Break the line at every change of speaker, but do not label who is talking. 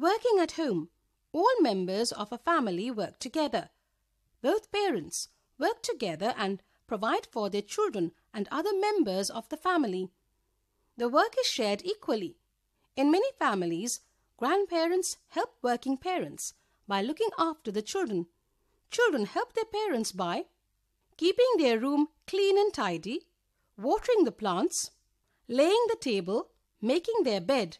Working at home, all members of a family work together. Both parents work together and provide for their children and other members of the family. The work is shared equally. In many families, grandparents help working parents by looking after the children. Children help their parents by keeping their room clean and tidy, watering the plants, laying the table, making their bed.